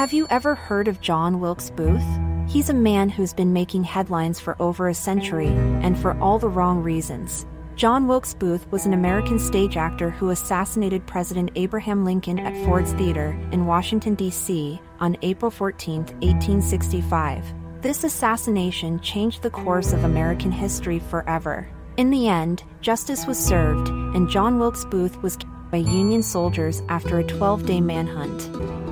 Have you ever heard of John Wilkes Booth? He's a man who's been making headlines for over a century, and for all the wrong reasons. John Wilkes Booth was an American stage actor who assassinated President Abraham Lincoln at Ford's Theater in Washington, D.C. on April 14, 1865. This assassination changed the course of American history forever. In the end, justice was served, and John Wilkes Booth was killed by Union soldiers after a 12 day manhunt.